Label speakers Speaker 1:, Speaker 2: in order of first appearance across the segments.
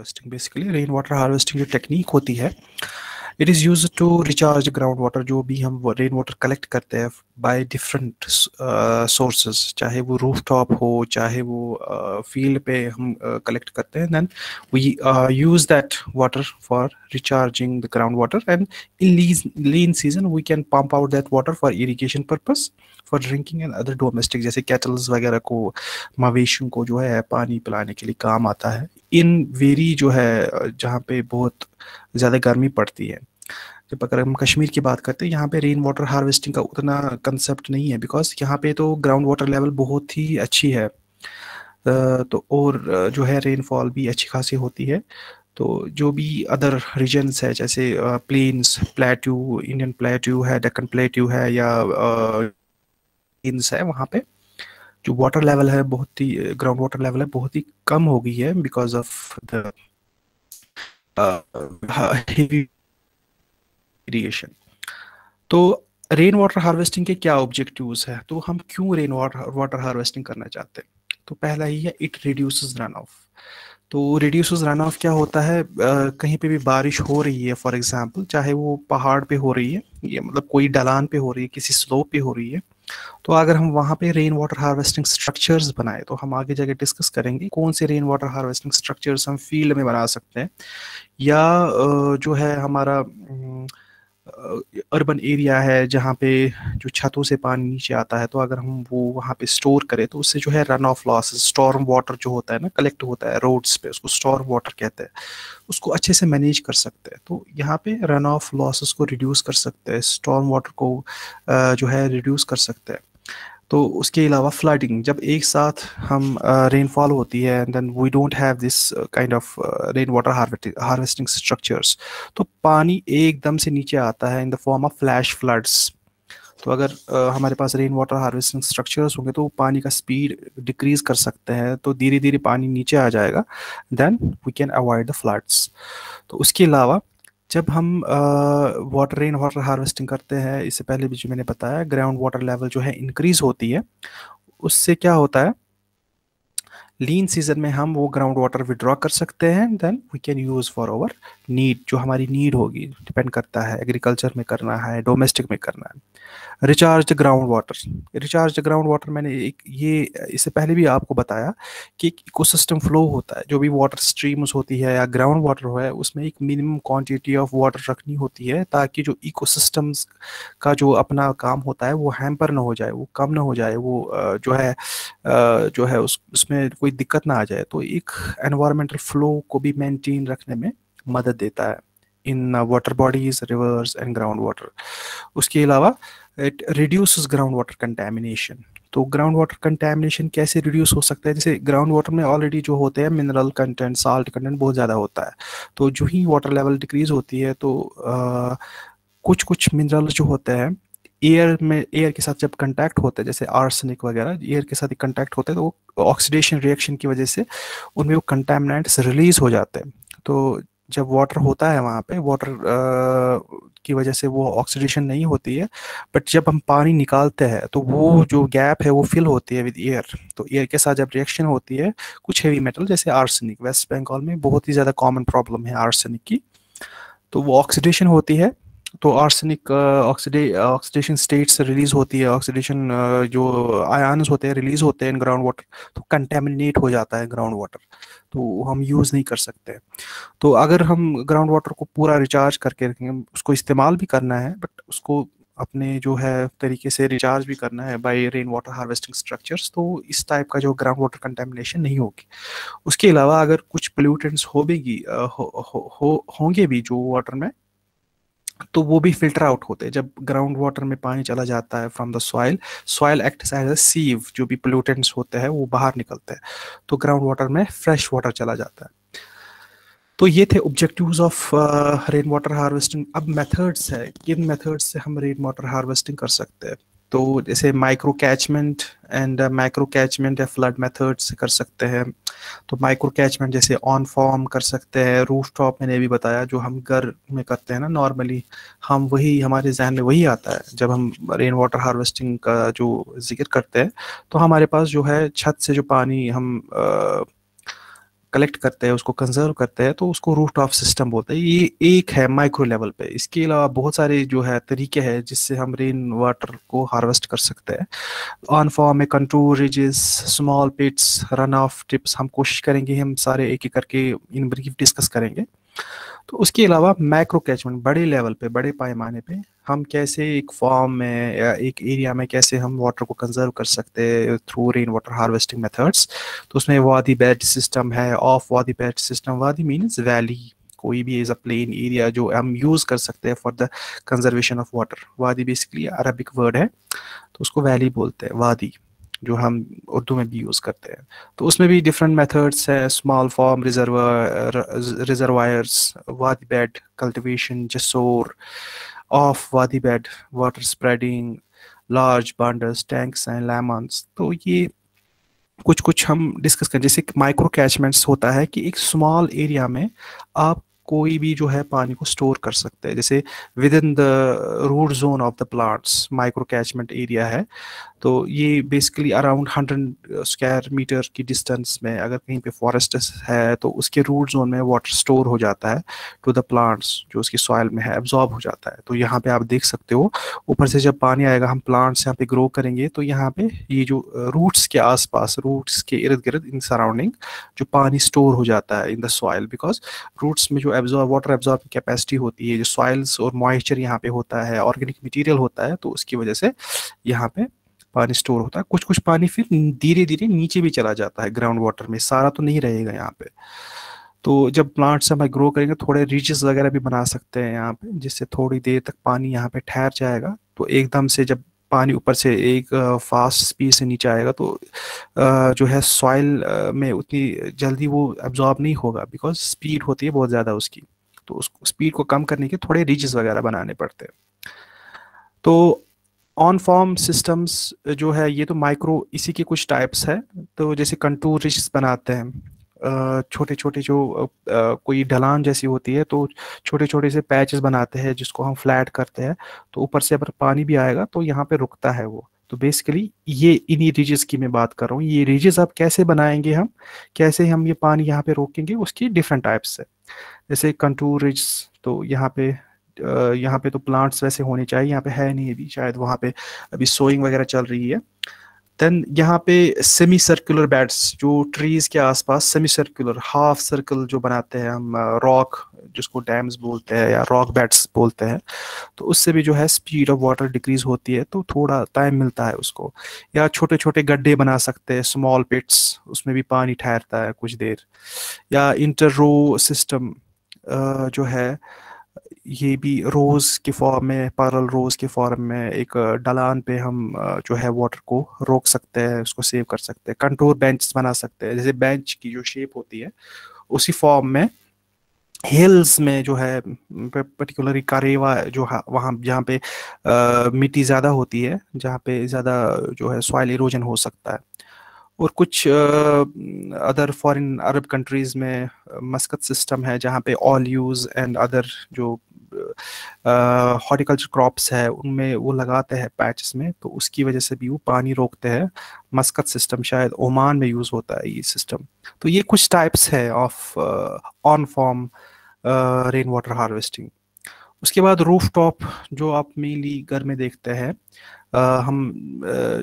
Speaker 1: Harvesting basically rain water harvesting जो technique होती है it is use to recharge ground water जो भी हम रेन वाटर कलेक्ट करते हैं बाय डिफरेंट सोर्सेज चाहे वो रूफ टॉप हो चाहे वो फ़ील्ड uh, पे हम कलेक्ट uh, करते हैं then we use that water for recharging the ground water and in lean season we can pump out that water for irrigation purpose for drinking and other domestic जैसे cattles वगैरह को मवेशियों को जो है पानी पिलाने के लिए काम आता है इन वेरी जो है, जहाँ पे बहुत ज़्यादा गर्मी पड़ती है। जब अगर हम कश्मीर की बात करते हैं, यहाँ पे रेन वाटर हार्वेस्टिंग का उतना कंसेप्ट नहीं है बिकॉज़ यहाँ पे तो ग्राउंड वाटर लेवल बहुत ही अच्छी है। तो और जो है रेनफॉल भी अच्छी खासी होती है। तो जो भी अदर रीजन्स है, जैसे प्लेन्स प्लेट्यू इंडियन प्लेट्यू है डेक्कन प्लेट्यू है या है, वहाँ पे जो वाटर लेवल है बहुत ही ग्राउंड वाटर लेवल है बहुत ही कम हो गई है बिकॉज़ ऑफ़ द इरीगेशन तो रेन वाटर हार्वेस्टिंग के क्या ऑब्जेक्टिव्स है? तो हम क्यों रेन वाटर वाटर हार्वेस्टिंग करना चाहते हैं? तो पहला ही है इट रिड्यूसेस रन ऑफ़ तो रिड्यूसेस रन ऑफ़ क्या होता है? आ, कहीं पे भी बारिश हो रही है फॉर एग्जांपल चाहे वो पहाड़ पे हो रही है या मतलब कोई ढलान पे हो रही है किसी स्लोप पे हो रही है तो अगर हम वहाँ पे रेन वाटर हार्वेस्टिंग स्ट्रक्चर्स बनाए तो हम आगे जाके डिस्कस करेंगे कौन से रेन वाटर हार्वेस्टिंग स्ट्रक्चर्स हम फ़ील्ड में बना सकते हैं। या जो है हमारा अर्बन एरिया है, जहाँ पे जो छतों से पानी नीचे आता है तो अगर हम वो वहाँ पे स्टोर करें तो उससे जो है run off loss storm water जो होता है ना कलेक्ट होता है रोड्स पे, उसको स्टॉर्म वाटर कहते हैं। उसको अच्छे से मैनेज कर सकते हैं। तो यहाँ पे रन ऑफ़ लॉसेस को रिड्यूस कर सकते हैं स्टॉर्म वाटर को जो है रिड्यूस कर सकते हैं। तो उसके अलावा फ्लडिंग जब एक साथ हम रेनफॉल uh, होती है and then we don't have this kind of rain water harvesting structures तो पानी एकदम से नीचे आता है in the form of flash floods तो अगर uh, हमारे पास रेन वाटर हार्वेस्टिंग स्ट्रक्चर्स होंगे तो पानी का स्पीड डिक्रीज कर सकते हैं तो धीरे धीरे पानी नीचे आ जाएगा then we can avoid the floods तो उसके अलावा जब हम वाटर रेन वाटर हार्वेस्टिंग करते हैं, इससे पहले भी जो मैंने बताया ग्राउंड वाटर लेवल जो है इंक्रीज होती है, उससे क्या होता है? लीन सीज़न में हम वो ग्राउंड वाटर विड्रॉ कर सकते हैं then we can use for over need जो हमारी नीड होगी डिपेंड करता है एग्रीकल्चर में करना है डोमेस्टिक में करना है। Recharge ground water recharge ground water मैंने एक ये, इससे पहले भी आपको बताया कि एक इकोसिस्टम फ्लो होता है, जो भी वाटर स्ट्रीम्स होती है या ग्राउंड वाटर हो है उसमें एक मिनिमम क्वांटिटी ऑफ़ वाटर रखनी होती है, ताकि जो इकोसिस्टम्स का जो अपना काम होता है, वो हैम्पर ना हो जाए, वो कम ना हो जाए, वो जो है जो है उस, उसमें कोई दिक्कत ना आ जाए तो एक एनवायरमेंटल फ्लो को भी मेंटेन रखने में मदद देता है in water bodies rivers and ground water उसके अलावा it reduce ground water contamination तो ग्राउंड वाटर कंटेमिनेशन कैसे रिड्यूस हो सकता है? जैसे ग्राउंड वाटर में ऑलरेडी जो होते हैं मिनरल कंटेंट साल्ट कंटेंट बहुत ज़्यादा होता है। तो जो ही वाटर लेवल डिक्रीज होती है तो आ, कुछ कुछ मिनरल जो होते हैं एयर में एयर के साथ जब कंटैक्ट होता है, जैसे आर्सनिक वगैरह एयर के साथ कंटैक्ट होते हैं तो वो ऑक्सीडेशन रिएक्शन की वजह से उनमें वो कंटेमिनेंट्स रिलीज़ हो जाते हैं। तो जब वाटर होता है वहाँ पे वाटर की वजह से वो ऑक्सीडेशन नहीं होती है बट जब हम पानी निकालते हैं तो वो जो गैप है, वो फिल होती है विद एयर तो एयर के साथ जब रिएक्शन होती है, कुछ हेवी मेटल जैसे आर्सेनिक वेस्ट बंगाल में बहुत ही ज़्यादा कॉमन प्रॉब्लम है आर्सेनिक की। तो वो ऑक्सीडेशन होती है तो आर्सेनिक ऑक्सीडेशन स्टेट से रिलीज़ होती है ऑक्सीडेशन जो आयन्स होते हैं रिलीज़ होते हैं इन ग्राउंड वाटर तो कंटेमिनेट हो जाता है ग्राउंड वाटर तो हम यूज़ नहीं कर सकते। तो अगर हम ग्राउंड वाटर को पूरा रिचार्ज करके रखेंगे उसको इस्तेमाल भी करना है बट उसको अपने जो है तरीके से रिचार्ज भी करना है by rain water harvesting structures तो इस टाइप का जो ग्राउंड वाटर कंटेमिनेशन नहीं होगी। उसके अलावा अगर कुछ पोल्यूटेंट्स हो भी हो, हो, हो, होंगे भी जो वाटर में तो वो भी फ़िल्टर आउट होते हैं। जब ग्राउंड वाटर में पानी चला जाता है from the soil soil act as a sieve जो भी पोल्यूटेंट्स होते हैं, वो बाहर निकलते हैं। तो ग्राउंड वाटर में फ्रेश वाटर चला जाता है। तो ये थे objectives of rain water harvesting अब मेथड्स है। किन मेथड्स से हम रेन वाटर हार्वेस्टिंग कर सकते हैं? तो जैसे micro catchment and micro catchment या फ्लड मेथड से कर सकते हैं। तो माइक्रो कैचमेंट जैसे ऑन फॉर्म कर सकते हैं। रूफ टॉप मैंने भी बताया जो हम घर में करते हैं ना नॉर्मली हम वही हमारे जहन में वही आता है। जब हम रेन वाटर हार्वेस्टिंग का जो ज़िक्र करते हैं तो हमारे पास जो है छत से जो पानी हम आ, कलेक्ट करते हैं, उसको कंजर्व करते हैं तो उसको रूट ऑफ़ सिस्टम बोलते हैं। ये एक है माइक्रो लेवल पे। इसके अलावा बहुत सारे जो है तरीके हैं जिससे हम रेन वाटर को हार्वेस्ट कर सकते हैं। On farm a control ridges small pits run off tips हम कोशिश करेंगे, हम सारे एक एक करके इन ब्रीफ डिस्कस करेंगे। तो उसके अलावा माइक्रो कैचमेंट, बड़े लेवल पे, बड़े पैमाने पे हम कैसे एक फॉर्म में या एक एरिया में कैसे हम वाटर को कंजर्व कर सकते हैं through rain water harvesting methods तो उसमें वादी बेड सिस्टम है, off wadi bed system, wadi means valley, कोई भी इज़ अ प्लेन एरिया जो हम यूज़ कर सकते हैं for the conservation of water, wadi basically Arabic word है तो उसको वैली बोलते हैं, वादी। जो हम उर्दू में भी यूज़ करते हैं। तो उसमें भी डिफरेंट मेथड्स है small farm reserve reservoirs wadi bed cultivation jessour off wadi bed water spreading large bunds tanks and limans तो ये कुछ कुछ हम डिस्कस करें। जैसे माइक्रो कैचमेंट्स होता है कि एक स्मॉल एरिया में आप कोई भी जो है पानी को स्टोर कर सकते हैं। जैसे within the root zone of the plants micro catchment area है। तो ये basically around hundred square meter की डिस्टेंस में अगर कहीं पे फॉरेस्ट है तो उसके रूट जोन में वाटर स्टोर हो जाता है टू द प्लांट्स जो उसकी सॉइल में है एब्जॉर्ब हो जाता है। तो यहाँ पे आप देख सकते हो, ऊपर से जब पानी आएगा, हम प्लांट्स यहाँ पे ग्रो करेंगे तो यहाँ पे ये जो रूट्स के आसपास रूट्स के इर्द गिर्द इन सराउंडिंग जो पानी स्टोर हो जाता है in the soil because roots में जो एब्जॉर्ब वाटर एब्जॉर्ब कैपेसिटी होती है, जो सॉइल्स और मॉइस्चर यहाँ पे होता है ऑर्गेनिक मटीरियल होता है तो उसकी वजह से यहाँ पे पानी स्टोर होता है। कुछ कुछ पानी फिर धीरे धीरे नीचे भी चला जाता है ग्राउंड वाटर में, सारा तो नहीं रहेगा यहाँ पे। तो जब प्लांट्स हम ग्रो करेंगे, थोड़े रिचेस वगैरह भी बना सकते हैं यहाँ पे, जिससे थोड़ी देर तक पानी यहाँ पे ठहर जाएगा तो एकदम से जब पानी ऊपर से एक फास्ट स्पीड से नीचे आएगा तो जो है सॉइल में उतनी जल्दी वो एब्जॉर्ब नहीं होगा बिकॉज़ स्पीड होती है बहुत ज़्यादा उसकी। तो उस स्पीड को कम करने के थोड़े रिचेस वगैरह बनाने पड़ते हैं। तो ऑन फॉर्म सिस्टम्स जो है, ये तो माइक्रो इसी के कुछ टाइप्स है। तो जैसे कंटूर रिच बनाते हैं। छोटे छोटे जो कोई ढलान जैसी होती है तो छोटे छोटे से पैचेस बनाते हैं, जिसको हम फ्लैट करते हैं तो ऊपर से अगर पानी भी आएगा तो यहाँ पे रुकता है वो। तो बेसिकली ये इन्हीं रिजेस की मैं बात कर रहा हूँ। ये रिजेस आप कैसे बनाएँगे हम? कैसे हम ये पानी यहाँ पे रोकेंगे? उसकी डिफरेंट टाइप्स है। जैसे कंटूर रिज तो यहाँ पे यहाँ पे तो प्लांट्स वैसे होने चाहिए, यहाँ पे है नहीं अभी, शायद वहाँ पे अभी सोइंग वगैरह चल रही है। देन यहाँ पे सेमी सर्कुलर बैट्स जो ट्रीज के आसपास सेमी सर्कुलर हाफ़ सर्कल जो बनाते हैं हम रॉक जिसको डैम्स बोलते हैं या रॉक बैट्स बोलते हैं तो उससे भी जो है स्पीड ऑफ़ वाटर डिक्रीज होती है तो थोड़ा टाइम मिलता है उसको। या छोटे छोटे गड्ढे बना सकते हैं स्मॉल पिट्स उसमें भी पानी ठहरता है कुछ देर। या इंटर रो सिस्टम जो है ये भी रोज़ के फॉर्म में पैरल रोज़ के फॉर्म में एक ढलान पे हम जो है वाटर को रोक सकते हैं, उसको सेव कर सकते हैं, कंट्रोल बेंच बना सकते हैं। जैसे बेंच की जो शेप होती है, उसी फॉर्म में हिल्स में जो है पर्टिकुलरली कारेवा जो है, वहाँ, जहाँ पे मिट्टी ज़्यादा होती है, जहाँ पे ज़्यादा जो है सॉइल इरोजन हो सकता है। और कुछ अदर फॉरेन अरब कंट्रीज़ में मस्कत सिस्टम है जहाँ पे ऑल यूज़ एंड अदर जो हॉर्टिकल्चर क्रॉप्स है, उनमें वो लगाते हैं पैचेस में तो उसकी वजह से भी वो पानी रोकते हैं। मस्कत सिस्टम शायद ओमान में यूज़ होता है ये सिस्टम तो ये कुछ टाइप्स है of on farm rain water harvesting उसके बाद रूफ टॉप जो आप मेनली घर में देखते हैं हम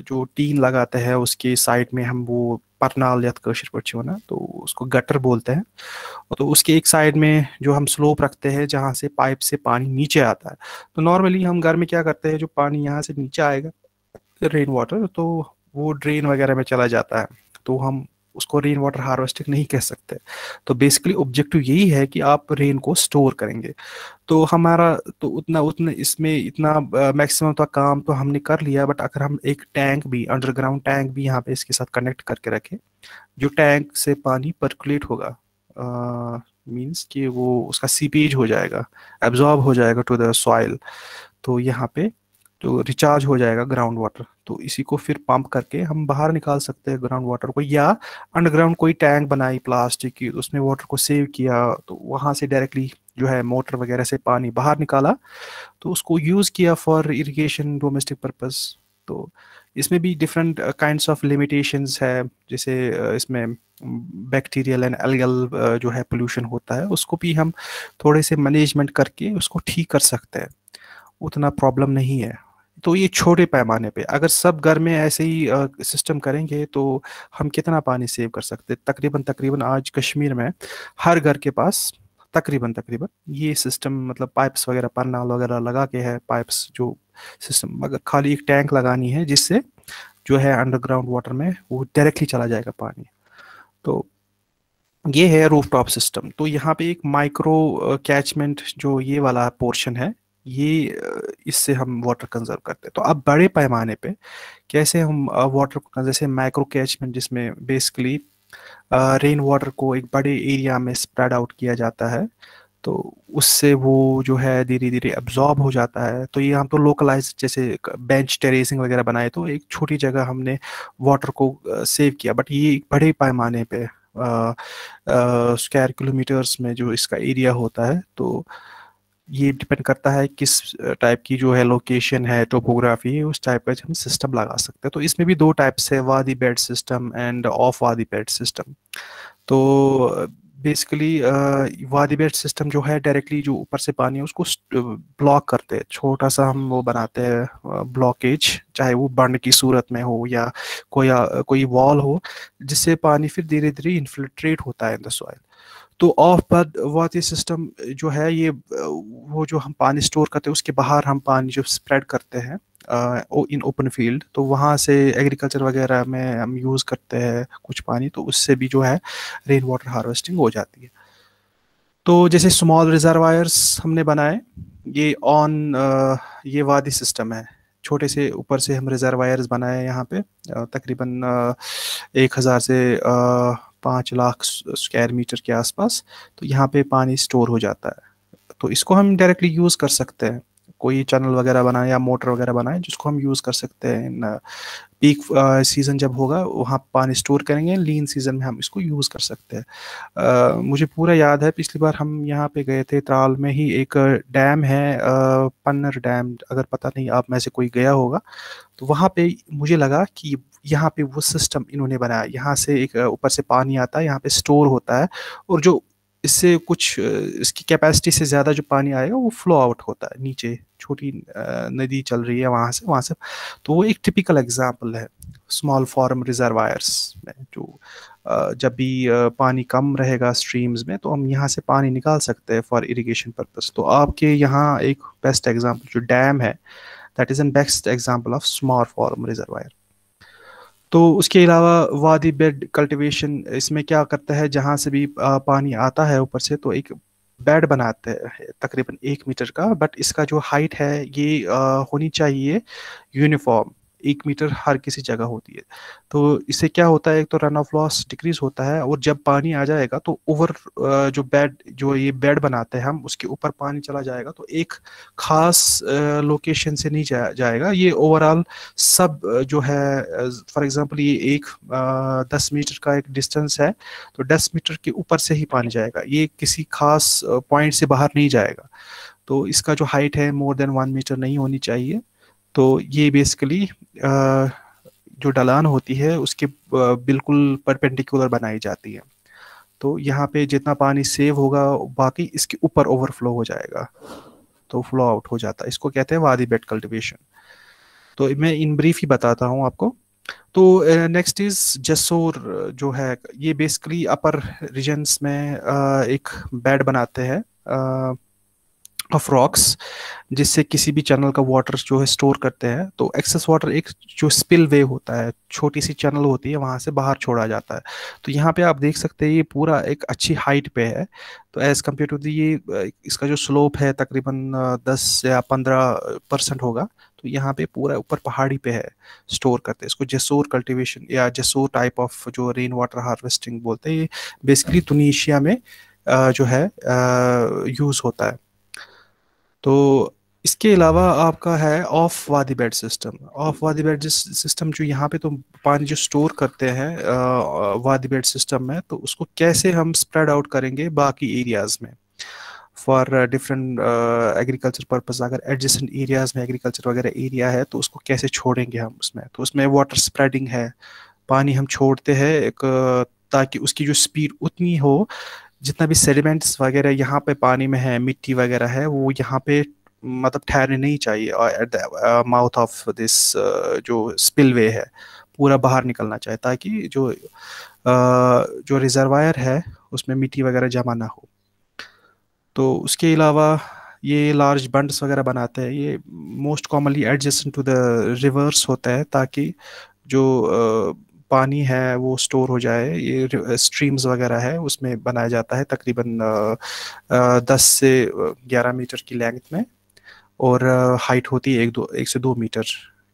Speaker 1: जो टीन लगाते हैं, उसके साइड में हम वो परनाल या कशिर छो ना तो उसको गटर बोलते हैं। तो उसके एक साइड में जो हम स्लोप रखते हैं, जहाँ से पाइप से पानी नीचे आता है। तो नॉर्मली हम घर में क्या करते हैं, जो पानी यहाँ से नीचे आएगा, रेन वाटर तो वो ड्रेन वगैरह में चला जाता है। तो हम उसको रेन वाटर हार्वेस्टिंग नहीं कह सकते। तो बेसिकली ऑब्जेक्टिव यही है कि आप रेन को स्टोर करेंगे। तो हमारा तो उतना उतना इसमें इतना मैक्सिमम तो काम तो हमने कर लिया बट अगर हम एक टैंक भी अंडरग्राउंड टैंक भी यहाँ पे इसके साथ कनेक्ट करके रखें, जो टैंक से पानी परकुलेट होगा मीन्स कि वो उसका सीपेज हो जाएगा एब्जॉर्ब हो जाएगा टू द सॉइल तो यहाँ पे तो रिचार्ज हो जाएगा ग्राउंड वाटर तो इसी को फिर पंप करके हम बाहर निकाल सकते हैं ग्राउंड वाटर को, या अंडरग्राउंड कोई टैंक बनाई प्लास्टिक की उसमें वाटर को सेव किया तो वहाँ से डायरेक्टली जो है मोटर वगैरह से पानी बाहर निकाला तो उसको यूज़ किया फॉर इरिगेशन डोमेस्टिक पर्पज़ तो इसमें भी डिफरेंट काइंड्स ऑफ़ लिमिटेशंस है, जैसे इसमें बैक्टीरियल एंड एलगल जो है पोल्यूशन होता है, उसको भी हम थोड़े से मैनेजमेंट करके उसको ठीक कर सकते हैं। उतना प्रॉब्लम नहीं है। तो ये छोटे पैमाने पे, अगर सब घर में ऐसे ही सिस्टम करेंगे तो हम कितना पानी सेव कर सकते तकरीबन तकरीबन आज कश्मीर में हर घर के पास तकरीबन तकरीबन ये सिस्टम मतलब पाइप्स वगैरह परनाल वगैरह लगा के है पाइप्स जो सिस्टम मगर खाली एक टैंक लगानी है, जिससे जो है अंडरग्राउंड वाटर में वो डायरेक्टली चला जाएगा पानी। तो ये है रूफ टॉप सिस्टम तो यहाँ पे एक माइक्रो कैचमेंट जो ये वाला पोर्शन है ये, इससे हम वाटर कंजर्व करते हैं। तो अब बड़े पैमाने पे कैसे हम वाटर को, जैसे माइक्रो कैचमेंट जिसमें बेसिकली रेन वाटर को एक बड़े एरिया में स्प्रेड आउट किया जाता है तो उससे वो जो है धीरे धीरे एब्जॉर्ब हो जाता है। तो ये हम तो लोकलाइज जैसे बेंच टेरेसिंग वगैरह बनाए तो एक छोटी जगह हमने वाटर को सेव किया। बट ये एक बड़े पैमाने पे स्क्वायर किलोमीटर्स में जो इसका एरिया होता है तो ये डिपेंड करता है किस टाइप की जो है लोकेशन है टोपोग्राफी है उस टाइप का हम सिस्टम लगा सकते हैं। तो इसमें भी दो टाइप्स है, wadi bed system and off wadi bed system तो बेसिकली वादी बेड सिस्टम जो है डायरेक्टली जो ऊपर से पानी है, उसको ब्लॉक करते हैं। छोटा सा हम वो बनाते हैं ब्लॉकेज चाहे वो बंड की सूरत में हो या कोई कोई वॉल हो, जिससे पानी फिर धीरे धीरे इन्फिल्ट्रेट होता है इन द सॉइल तो ऑफ़ बद वाटर सिस्टम जो है ये, वो जो हम पानी स्टोर करते हैं, उसके बाहर हम पानी जो स्प्रेड करते हैं इन ओपन फ़ील्ड तो वहाँ से एग्रीकल्चर वगैरह में हम यूज़ करते हैं कुछ पानी तो उससे भी जो है रेन वाटर हार्वेस्टिंग हो जाती है। तो जैसे स्मॉल रिजर्वायर्स हमने बनाए, ये ऑन ये वादी सिस्टम है। छोटे से ऊपर से हम रिजर्वायर्स बनाए यहाँ पे तकरीबन एक हज़ार से पाँच लाख स्क्वायर मीटर के आसपास तो यहाँ पे पानी स्टोर हो जाता है। तो इसको हम डायरेक्टली यूज़ कर सकते हैं। कोई चैनल वगैरह बनाए या मोटर वगैरह बनाए जिसको हम यूज़ कर सकते हैं इन पीक सीज़न जब होगा वहाँ पानी स्टोर करेंगे लीन सीज़न में हम इसको यूज़ कर सकते हैं। Uh, मुझे पूरा याद है पिछली बार हम यहाँ पे गए थे त्राल में ही एक डैम है uh, पन्नर डैम अगर पता नहीं आप में से कोई गया होगा तो वहाँ पे मुझे लगा कि यहाँ पे वो सिस्टम इन्होंने बनाया। यहाँ से एक ऊपर से पानी आता है, यहाँ पे स्टोर होता है और जो इससे कुछ इसकी कैपेसिटी से ज़्यादा जो पानी आएगा वो फ्लो आउट होता है। नीचे छोटी नदी चल रही है वहाँ से वहाँ से। तो वो एक टिपिकल एग्ज़ाम्पल है स्मॉल फॉर्म रिजर्वायर्स में जो जब भी पानी कम रहेगा स्ट्रीम्स में तो हम यहाँ से पानी निकाल सकते हैं फॉर इरिगेशन पर्पस तो आपके यहाँ एक बेस्ट एग्ज़ाम्पल जो डैम है that is an best example of small farm reservoir तो उसके अलावा वादी बेड कल्टीवेशन इसमें क्या करता है, जहाँ से भी पानी आता है ऊपर से तो एक बेड बनाते हैं, तकरीबन एक मीटर का बट इसका जो हाइट है, ये होनी चाहिए यूनिफॉर्म एक मीटर हर किसी जगह होती है। तो इससे क्या होता है एक तो रन ऑफ़ लॉस डिक्रीज होता है और जब पानी आ जाएगा तो ओवर जो बेड जो ये बेड बनाते हैं हम उसके ऊपर पानी चला जाएगा तो एक खास लोकेशन से नहीं जा, जाएगा। ये ओवरऑल सब जो है फॉर एग्जांपल ये एक दस मीटर का एक डिस्टेंस है तो दस मीटर के ऊपर से ही पानी जाएगा। ये किसी खास पॉइंट से बाहर नहीं जाएगा। तो इसका जो हाइट है मोर देन वन मीटर नहीं होनी चाहिए। तो ये बेसिकली जो ढलान होती है, उसके बिल्कुल परपेंडिकुलर बनाई जाती है। तो यहाँ पे जितना पानी सेव होगा, बाकी इसके ऊपर ओवरफ्लो हो जाएगा। तो फ्लो आउट हो जाता है। इसको कहते हैं वादी बेड कल्टिवेशन तो मैं इन ब्रीफ ही बताता हूँ आपको। तो नेक्स्ट इज़ जसोर, जो है, ये बेसिकली अपर रीजन्स में एक बेड बनाते हैं। ऑफ़ रॉक्स जिससे किसी भी चैनल का वाटर जो है स्टोर करते हैं तो एक्सेस वाटर एक जो स्पिल वे होता है, छोटी सी चैनल होती है, वहाँ से बाहर छोड़ा जाता है। तो यहाँ पे आप देख सकते हैं ये पूरा एक अच्छी हाइट पे है। तो एज़ कंपेयर टू दी ये इसका जो स्लोप है तकरीबन दस या पंद्रह परसेंट होगा। तो यहाँ पे पूरा ऊपर पहाड़ी पे है स्टोर करते हैं। इसको जसोर कल्टिवेशन या जसोर टाइप ऑफ़ जो रेन वाटर हार्वेस्टिंग बोलते हैं, ये बेसिकली तुनिशिया में जो है यूज़ होता है। तो इसके अलावा आपका है off wadi bed system off wadi bed system जो यहाँ पे तो पानी जो स्टोर करते हैं वादी बेड सिस्टम में तो उसको कैसे हम स्प्रेड आउट करेंगे बाकी एरियाज़ में? फॉर डिफरेंट एग्रीकल्चर पर्पज अगर एडजस्टेंट एरियाज़ में एग्रीकल्चर वगैरह एरिया है तो उसको कैसे छोड़ेंगे हम उसमें? तो उसमें वाटर स्प्रेडिंग है। पानी हम छोड़ते हैं एक ताकि उसकी जो स्पीड उतनी हो जितना भी सेडिमेंट्स वगैरह यहाँ पे पानी में है मिट्टी वगैरह है वो यहाँ पे मतलब ठहरने नहीं चाहिए at the mouth of this जो स्पिल वे है पूरा बाहर निकलना चाहिए ताकि जो uh, जो रिजर्वायर है उसमें मिट्टी वगैरह जमा ना हो। तो उसके अलावा ये लार्ज बंड्स वगैरह बनाते हैं ये most commonly adjust to the rivers होता है ताकि जो uh, पानी है, वो स्टोर हो जाए, ये स्ट्रीम्स वगैरह है, उसमें बनाया जाता है तकरीबन दस से ग्यारह मीटर की लेंथ में और हाइट होती है एक दो, एक से दो मीटर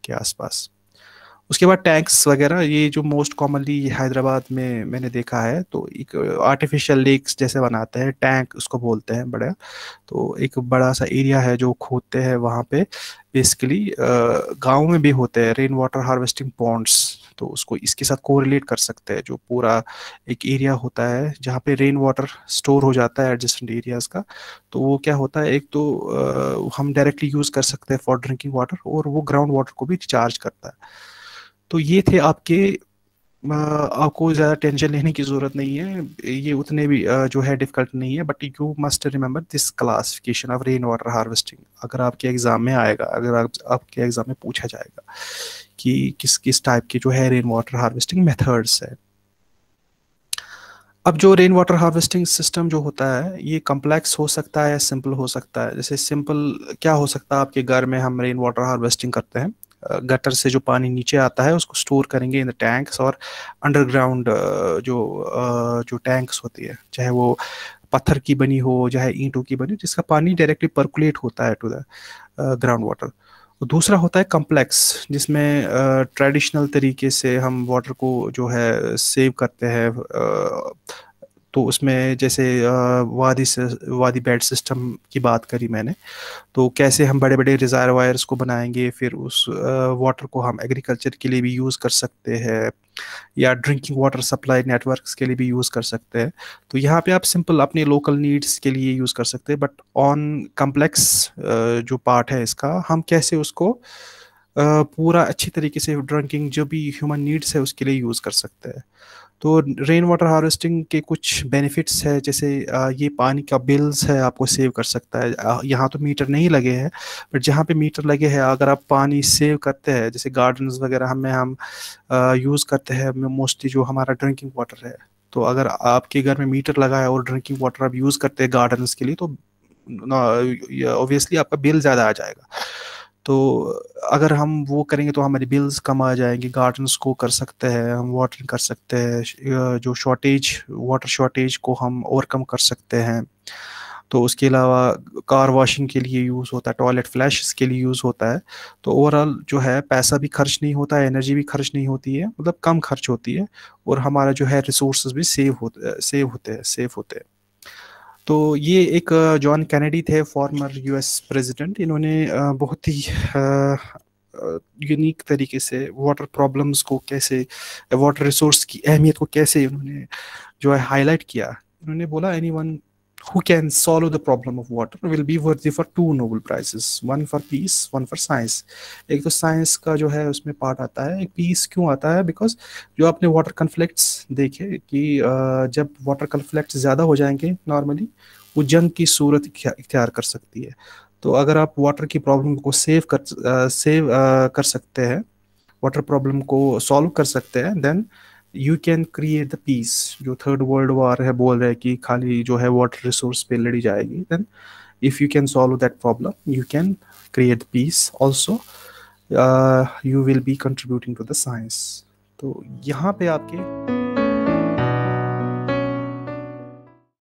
Speaker 1: के आसपास। उसके बाद टैंक्स वगैरह, ये जो मोस्ट कॉमनली हैदराबाद में मैंने देखा है तो एक आर्टिफिशियल लेक्स जैसे बनाते हैं, टैंक उसको बोलते हैं बड़ा तो एक बड़ा सा एरिया है जो खोदते हैं वहाँ पे, बेसिकली गाँव में भी होते हैं रेन वाटर हार्वेस्टिंग पॉन्ड्स तो उसको इसके साथ कोरिलेट कर सकते हैं, जो पूरा एक एरिया होता है जहाँ पे रेन वाटर स्टोर हो जाता है एडजस्टेंट एरियाज़ का तो वो क्या होता है, एक तो हम डायरेक्टली यूज़ कर सकते हैं फॉर ड्रिंकिंग वाटर और वो ग्राउंड वाटर को भी चार्ज करता है। तो ये थे आपके आपको ज़्यादा टेंशन लेने की ज़रूरत नहीं है। ये उतने भी जो है डिफ़िकल्ट नहीं है but you must remember this classification of rain water harvesting अगर आपके एग्ज़ाम में आएगा अगर आप, आपके एग्ज़ाम में पूछा जाएगा कि किस किस टाइप के जो है रेन वाटर हार्वेस्टिंग मेथड्स है। अब जो रेन वाटर हार्वेस्टिंग सिस्टम जो होता है ये कम्प्लेक्स हो सकता है या सिंपल हो सकता है। जैसे सिंपल क्या हो सकता है? आपके घर में हम रेन वाटर हार्वेस्टिंग करते हैं। गटर से जो पानी नीचे आता है, उसको स्टोर करेंगे इन द टैंक्स और अंडरग्राउंड जो जो टैंक्स होती है, चाहे वो पत्थर की बनी हो, चाहे ईंटों की बनी हो, जिसका पानी डायरेक्टली परकुलेट होता है टू द ग्राउंड वाटर दूसरा होता है कम्प्लेक्स जिसमें ट्रेडिशनल तरीके से हम वाटर को जो है सेव करते हैं तो उसमें जैसे वादी वादी बेड सिस्टम की बात करी मैंने तो कैसे हम बड़े बड़े रिजायर रिजर्वायर्स को बनाएँगे, फिर उस वाटर को हम एग्रीकल्चर के लिए भी यूज़ कर सकते हैं, या ड्रिंकिंग वाटर सप्लाई नेटवर्क्स के लिए भी यूज़ कर सकते हैं। तो यहाँ पे आप सिंपल अपने लोकल नीड्स के लिए यूज़ कर सकते हैं, बट ऑन कम्प्लेक्स जो पार्ट है इसका, हम कैसे उसको पूरा अच्छी तरीके से ड्रिंकिंग जो भी ह्यूमन नीड्स है उसके लिए यूज़ कर सकते हैं। तो रेन वाटर हार्वेस्टिंग के कुछ बेनिफिट्स है, जैसे ये पानी का बिल्स है आपको सेव कर सकता है। यहाँ तो मीटर नहीं लगे हैं बट जहाँ पे मीटर लगे हैं, अगर आप पानी सेव करते हैं, जैसे गार्डन्स वगैरह हमें हम यूज़ करते हैं मोस्टली जो हमारा ड्रिंकिंग वाटर है तो अगर आपके घर में मीटर लगा है और ड्रिंकिंग वाटर आप यूज़ करते हैं गार्डन्स के लिए तो ऑब्वियसली आपका बिल ज़्यादा आ जाएगा। तो अगर हम वो करेंगे तो हमारी बिल्स कम आ जाएँगे गार्डन्स को कर सकते हैं, हम वाटरिंग कर सकते हैं जो शॉर्टेज वाटर शॉर्टेज को हम ओवरकम कर सकते हैं। तो उसके अलावा कार वॉशिंग के लिए यूज़ होता है टॉयलेट फ्लैश के लिए यूज़ होता है। तो ओवरऑल जो है, पैसा भी खर्च नहीं होता है एनर्जी भी खर्च नहीं होती है मतलब कम खर्च होती है और हमारा जो है रिसोर्स भी सेव होते सेव होते हैं सेव होते हैं। तो ये एक जॉन कैनेडी थे, फॉर्मर यूएस प्रेसिडेंट। इन्होंने बहुत ही यूनिक तरीके से वाटर प्रॉब्लम्स को कैसे वाटर रिसोर्स की अहमियत को कैसे उन्होंने जो है हाईलाइट किया। उन्होंने बोला anyone who can solve the problem of water will be worthy for two Nobel prizes, one for peace, one for science. एक तो साइंस का जो है, उसमें पार्ट आता है, एक पीस क्यों आता है? बिकॉज़ जो आपने वाटर कन्फ्लिक्ट्स देखे कि जब वाटर कन्फ्लिक्ट्स ज़्यादा हो जाएँगे नॉर्मली वो जंग की सूरत इख्तियार कर सकती है। तो अगर आप वाटर की प्रॉब्लम को सेव कर सेव कर सकते हैं वाटर प्रॉब्लम को सॉल्व कर सकते हैं then you can create the peace जो थर्ड वर्ल्ड वॉर है, बोल रहे हैं कि खाली जो है वाटर रिसोर्स पे लड़ी जाएगी then if you can solve that problem you can create the peace also you will be contributing to the science तो यहाँ पे आपके